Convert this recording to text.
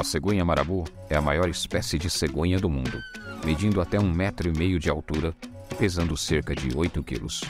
A cegonha marabu é a maior espécie de cegonha do mundo, medindo até um metro e meio de altura pesando cerca de 8 quilos.